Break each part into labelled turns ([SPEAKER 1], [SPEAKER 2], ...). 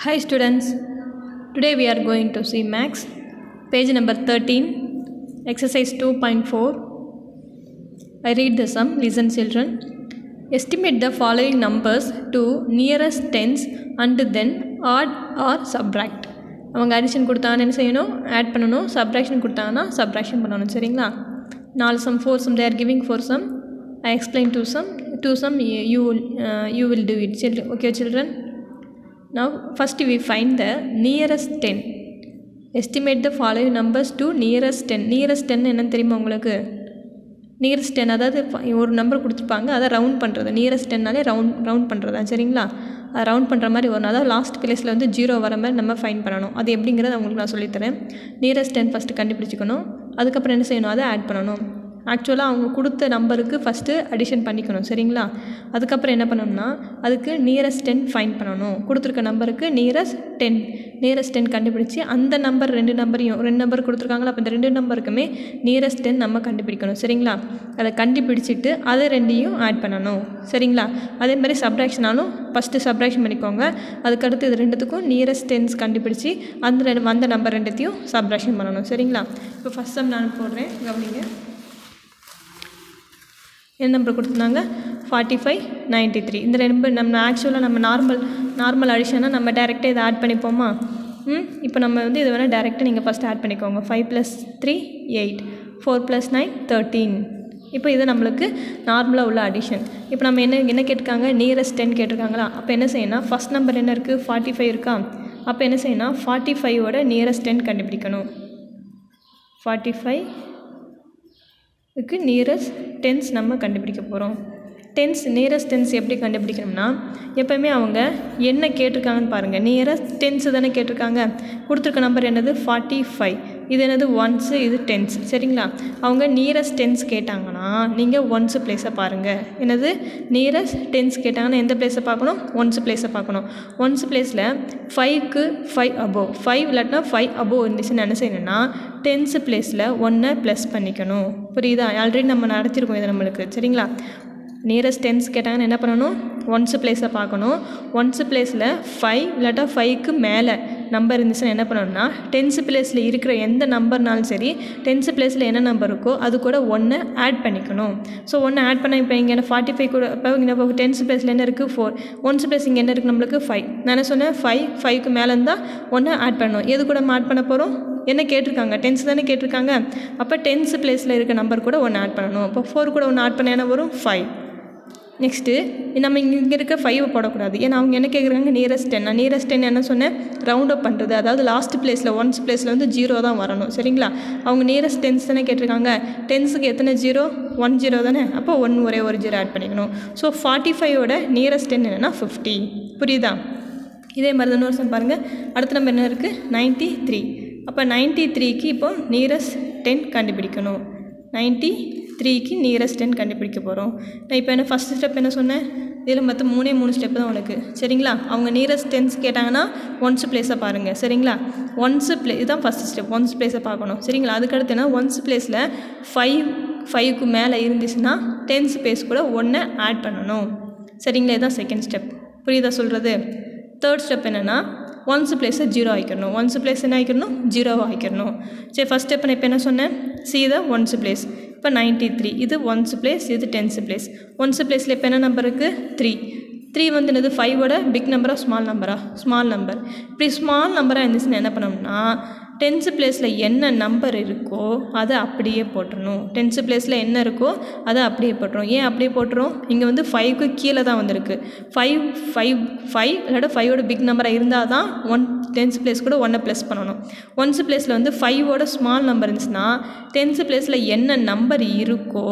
[SPEAKER 1] Hi students, today we are going to see Max, page number 13, exercise 2.4. I read the sum, listen children. Estimate the following numbers to nearest tens and then add or subtract. அவங்க addition கொடுத்தாங்கன்னு என்ன செய்யணும் add பண்ணணும் subtraction கொடுத்தாங்கன்னா subtraction பண்ணணும் சரிங்களா நாலு sum four sum there giving four sum I explain two sum two sum you will you will do it children okay children Now, first we find the nearest 10. Estimate the following numbers to nearest 10. Nearest 10 என்னன்னு தெரியுமா உங்களுக்கு? Nearest ten அதாவது ஒரு number கொடுத்துருப்பாங்க அதை round பண்ணுறது nearest டென்னாலே round round பண்ணுறதா சரிங்களா? அதை ரவுண்ட் பண்ணுற மாதிரி வரும். அதாவது லாஸ்ட் பிளேஸில் வந்து ஜீரோ வர மாதிரி நம்ம ஃபைன் பண்ணணும். அது எப்படிங்கிறத உங்களுக்கு நான் சொல்லித்தரேன். நியரஸ்ட் டென் ஃபஸ்ட்டு கண்டுபிடிச்சிக்கணும். அதுக்கப்புறம் என்ன செய்யணும்? அதை ஆட் பண்ணணும். ஆக்சுவலாக அவங்க கொடுத்த நம்பருக்கு ஃபஸ்ட்டு அடிஷன் பண்ணிக்கணும் சரிங்களா? அதுக்கப்புறம் என்ன பண்ணணும்னா அதுக்கு நியரஸ்ட் டென் ஃபைன் பண்ணணும். கொடுத்துருக்க நம்பருக்கு நியரஸ்ட் டென் நியரஸ்ட் டென் கண்டுபிடிச்சி அந்த நம்பர் ரெண்டு நம்பரையும் ரெண்டு நம்பர் கொடுத்துருக்காங்களா? அப்போ இந்த ரெண்டு நம்பருக்குமே நியரஸ்ட் டென் நம்ம கண்டுபிடிக்கணும் சரிங்களா? அதை கண்டுபிடிச்சிட்டு அதை ரெண்டையும் ஆட் பண்ணணும் சரிங்களா? அதே மாதிரி சப்ராக்ஷனாலும் ஃபஸ்ட்டு சப்ராக்ஷன் பண்ணிக்கோங்க. அதுக்கடுத்து இது ரெண்டுத்துக்கும் நியரஸ்ட் டென்ஸ் கண்டுபிடிச்சி அந்த ரெண்டு அந்த நம்பர் ரெண்டுத்தையும் சப்ராக்ஷன் பண்ணணும் சரிங்களா? இப்போ ஃபஸ்ட் சம் நான் போடுறேன் கவனிங்க. என்ன நம்பர் கொடுத்துருந்தாங்க. ஃபார்ட்டி ஃபைவ் நைன்ட்டி த்ரீ இந்த ரெண்டு நம்ம ஆக்சுவலாக நம்ம நார்மல் நார்மல் அடிஷனாக நம்ம டேரெக்டாக இதை ஆட் பண்ணிப்போமா? ம் இப்போ நம்ம வந்து இதை வேணால் டேரெக்டாக நீங்கள் ஃபஸ்ட் ஆட் பண்ணிக்கோங்க. Five plus three eight four plus nine thirteen இப்போ இது நம்மளுக்கு நார்மலாக உள்ள அடிஷன் இப்போ நம்ம என்ன என்ன கேட்டிருக்காங்க? நியரஸ்ட் டென் கேட்டிருக்காங்களா? அப்போ என்ன செய்யணும் ஃபஸ்ட் நம்பர் என்ன இருக்குது ஃபார்ட்டி ஃபைவ் இருக்கா? அப்போ என்ன செய்யணும் ஃபார்ட்டி ஃபைவோட நியரஸ்ட் டென் கண்டுபிடிக்கணும். ஃபார்ட்டி ஃபைவ் இதுக்கு நியரஸ்ட் டென்ஸ் நம்ம கண்டுபிடிக்க போகிறோம் டென்ஸ் நியரஸ்ட் டென்ஸ் எப்படி கண்டுபிடிக்கணும்னா எப்போயுமே அவங்க என்ன கேட்டிருக்காங்கன்னு பாருங்கள் நியரஸ்ட் டென்ஸு தானே கேட்டிருக்காங்க. கொடுத்துருக்க நம்பர் என்னது? ஃபார்ட்டி ஃபைவ் இது என்னது ஒன்ஸு இது டென்ஸ் சரிங்களா? அவங்க நியரஸ்ட் டென்ஸ் கேட்டாங்கன்னா நீங்கள் ஒன்ஸு பிளேஸை பாருங்கள் என்னது? நியரஸ்ட் டென்ஸ் கேட்டாங்கன்னா எந்த பிளேஸை பார்க்கணும்? ஒன்ஸ் பிளேஸை பார்க்கணும். ஒன்ஸ் பிளேஸில் ஃபைவ்க்கு ஃபைவ் அபோவ் ஃபைவ் இல்லாட்டினா ஃபைவ் அபோவ் இருந்துச்சுன்னு என்ன செய்யணும்னா டென்ஸு பிளேஸில் ஒன்றை ப்ளஸ் பண்ணிக்கணும். புரியுதா? ஆல்ரெடி நம்ம நடத்திருக்கோம் இது நம்மளுக்கு. சரிங்களா? நியரஸ்ட் டென்ஸ் கேட்டாங்கன்னு என்ன பண்ணணும்? ஒன்ஸு பிளேஸை பார்க்கணும். ஒன்ஸு பிளேஸில் ஃபைவ் இல்லாட்டா ஃபைவ்க்கு மேலே நம்பர் இருந்துச்சுன்னா என்ன பண்ணணும்னா டென்ஸு பிளேஸில் இருக்கிற எந்த நம்பர்னாலும் சரி டென்ஸு பிளேஸில் என்ன நம்பர் இருக்கோ அது கூட ஒன்று ஆட் பண்ணிக்கணும். ஸோ ஒன்று ஆட் பண்ண இப்போ இங்கே ஃபார்ட்டி ஃபைவ் கூட இப்போ இங்கே இப்போ டென்ஸ் பிளேஸில் என்ன இருக்குது ஃபோர் ஒன்ஸ் பிளேஸ் இங்கே என்ன இருக்குது நம்மளுக்கு ஃபைவ் நான் என்ன சொன்னேன்? ஃபைவ் ஃபைவ்க்கு மேலே இருந்தால் ஒன்று ஆட் பண்ணணும். எது கூட நம்ம ஆட் பண்ண போகிறோம் என்ன கேட்டிருக்காங்க? டென்ஸ் தானே கேட்டிருக்காங்க. அப்போ டென்ஸ் பிளேஸில் இருக்க நம்பர் கூட ஒன்று ஆட் பண்ணணும். இப்போ ஃபோர் கூட ஒன்று ஆட் பண்ண என்ன வரும்? ஃபைவ் நெக்ஸ்ட்டு நம்ம இங்கே இங்கே இருக்க ஃபைவை போடக்கூடாது. ஏன்னா அவங்க என்ன கேட்குறாங்க நியரஸ்ட் டென் நான் நியரஸ்ட் டென் என்ன சொன்னேன்? ரவுண்ட் அப் பண்ணுறது அதாவது லாஸ்ட் பிளேஸில் ஒன்ஸ் பிளேஸில் வந்து ஜீரோ தான் வரணும். சரிங்களா? அவங்க நியரஸ்ட் டென்ஸ் தானே கேட்டிருக்காங்க? டென்ஸுக்கு எத்தனை ஜீரோ ஒன் ஜீரோ தானே? அப்போ ஒன் ஒரே ஒரு ஜீரோ ஆட் பண்ணிக்கணும். ஸோ ஃபார்ட்டி ஃபைவோட நியரஸ்ட் டென் என்னென்னா ஃபிஃப்டி புரியுதா? இதே மாதிரி தான் வருஷம் பாருங்கள் அடுத்த நம்பர் என்ன இருக்குது நைன்ட்டி த்ரீ அப்போ நைன்ட்டி த்ரீக்கு இப்போ நியரஸ்ட் டென் கண்டுபிடிக்கணும். நைன்ட்டி த்ரீக்கு நியரஸ்ட் டென் கண்டுபிடிக்க போகிறோம் நான் இப்போ என்ன ஃபஸ்ட் ஸ்டெப் என்ன சொன்னேன்? இதில் மற்ற மூணே மூணு ஸ்டெப் தான் உனக்கு. சரிங்களா? அவங்க நியரஸ்ட் டென்ஸ் கேட்டாங்கன்னா ஒன்ஸ் பிளேஸை பாருங்கள் சரிங்களா? ஒன்ஸ் பிளே இதுதான் ஃபஸ்ட் ஸ்டெப் ஒன்ஸ் பிளேஸை பார்க்கணும். சரிங்களா? அதுக்கடுத்து என்ன? ஒன்ஸ் பிளேஸில் ஃபைவ் ஃபைவ்க்கு மேலே இருந்துச்சுன்னா டென்ஸ் பிளேஸ் கூட ஒன்றை ஆட் பண்ணணும். சரிங்களா? இதுதான் செகண்ட் ஸ்டெப் புரியுதா சொல்கிறது தேர்ட் ஸ்டெப் என்னென்னா ஒன்ஸ் பிளேஸை ஜீரோ ஆகிக்கணும் ஒன்ஸ் பிளேஸ் என்ன ஆகிக்கணும் ஜீரோவாக ஆகிக்கணும் சரி ஃபஸ்ட் ஸ்டெப் நான் இப்போ என்ன சொன்னேன்? சி த ஒன்ஸ் பிளேஸ் இப்போ நைன்ட்டி த்ரீ இது ஒன்ஸ் பிளேஸ் இது டென்ஸ் பிளேஸ் ஒன்ஸ் பிளேஸில் இப்போ என்ன நம்பர் இருக்குது த்ரீ த்ரீ வந்து என்னது ஃபைவோட பிக் நம்பரா ஸ்மால் நம்பரா ஸ்மால் நம்பர் இப்படி ஸ்மால் நம்பராக இருந்துச்சுன்னா என்ன பண்ணோம்னா டென்த்து பிளேஸில் என்ன நம்பர் இருக்கோ அதை அப்படியே போட்டுறணும். டென்த்து பிளேஸில் என்ன இருக்கோ அதை அப்படியே போட்டுரும் ஏன் அப்படியே போட்டுரும் இங்கே வந்து ஃபைவ்க்கு கீழே தான் வந்திருக்கு. ஃபைவ் ஃபைவ் ஃபைவ் இல்லாட்டா ஃபைவோட பிக் நம்பராக இருந்தால் தான் ஒன் டென்த் பிளேஸ் கூட ஒன்றை ப்ளஸ் பண்ணணும். ஒன்ஸு பிளேஸில் வந்து ஃபைவோட ஸ்மால் நம்பர் இருந்துச்சுன்னா டென்த்து பிளேஸில் என்ன நம்பர் இருக்கோ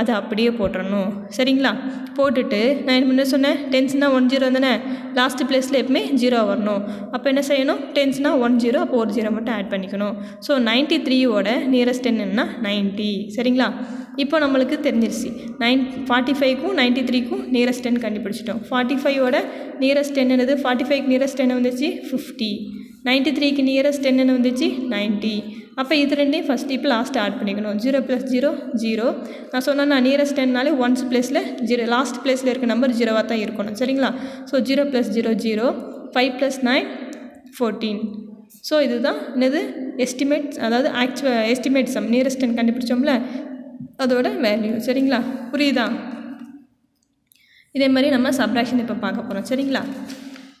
[SPEAKER 1] அதை அப்படியே போட்டுறணும். சரிங்களா? போட்டுட்டு நான் என்ன முன்ன சொன்னேன்? டென்ஸ்னால் ஒன் ஜீரோ தானே? லாஸ்ட் பிளேஸில் எப்பவுமே ஜீரோ வரணும். அப்போ என்ன செய்யணும்? டென்ஸ்னால் ஒன் ஜீரோ அப்போ ஒரு ஜீரோ மட்டும் ஆட் பண்ணிக்கணும். ஸோ நைன்ட்டி த்ரீயோட நியரஸ்ட் என்னென்னா நைன்ட்டி சரிங்களா? இப்போ நம்மளுக்கு தெரிஞ்சிருச்சு. நைன் ஃபார்ட்டி ஃபைவ்க்கும் நைன்ட்டி த்ரீக்கும் நியரஸ்ட் டென் கண்டுபிடிச்சிட்டோம். ஃபார்ட்டி ஃபைவோட நியரஸ்ட் என்னது? ஃபார்ட்டி ஃபைவ்க்கு நியரஸ்ட் என்ன வந்துச்சு ஃபிஃப்டி நைன்ட்டி த்ரீக்கு நியரஸ்ட் என்னென்னு வந்துச்சு நைன்ட்டி அப்போ இது ரெண்டையும் ஃபஸ்ட் இப்போ லாஸ்ட் ஆட் பண்ணிக்கணும். ஜீரோ ப்ளஸ் ஜீரோ ஜீரோ நான் சொன்னேன் நான் நியரஸ்ட் டென்னாலே ஒன்ஸ் ப்ளேஸில் ஜீரோ லாஸ்ட் ப்ளேஸில் இருக்க நம்பர் ஜீரோவாக தான் இருக்கணும். சரிங்களா? So zero plus zero zero five plus nine fourteen so இதுதான் என்னது? எஸ்டிமேட் அதாவது ஆக்சுவல் எஸ்டிமேட் சம் நியரஸ்ட் கண்டுபிடிச்சோம்ல அதோட வேல்யூ சரிங்களா? புரியுதா? இதே மாதிரி நம்ம சப்ராக்ஷன் இப்போ பார்க்க போகிறோம் சரிங்களா?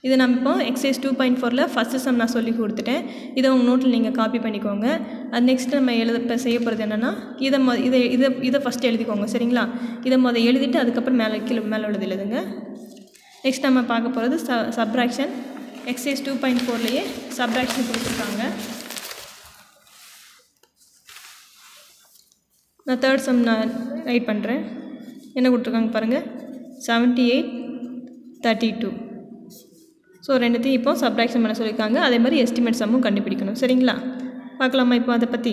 [SPEAKER 1] இது நம்ம இப்போ எக்ஸைஸ் டூ பாயிண்ட் ஃபோரில் ஃபஸ்ட்டு சம் நான் சொல்லி கொடுத்துட்டேன். இதை உங்கள் நோட்டில் நீங்கள் காப்பி பண்ணிக்கோங்க. அது நெக்ஸ்ட் நம்ம எழுத இப்போ செய்ய போகிறது என்னென்னா இதை மொ இதை இதை இதை ஃபஸ்ட்டு எழுதிக்கோங்க. சரிங்களா? இதை மொதல் எழுதிட்டு அதுக்கப்புறம் மேலே கீழே மேலே உள்ளது எழுதுங்க. நெக்ஸ்ட் நம்ம பார்க்க போகிறது ச சப்ராக்ஷன் எக்ஸைஸ் டூ பாயிண்ட் ஃபோர்லேயே சப்ராக்ஷன் கொடுத்துருக்காங்க. நான் தேர்ட் சம் நான் ரைட் பண்ணுறேன் என்ன கொடுத்துருக்காங்க பாருங்கள் seventy eight thirty two so ரெண்டுத்தையும் இப்போ சப்ராக்ஷன் பண்ண சொல்லியிருக்காங்க அதே மாதிரி எஸ்டிமேட் சம்மும் கண்டுபிடிக்கணும். சரிங்களா? பார்க்கலாமா இப்போ அதை பற்றி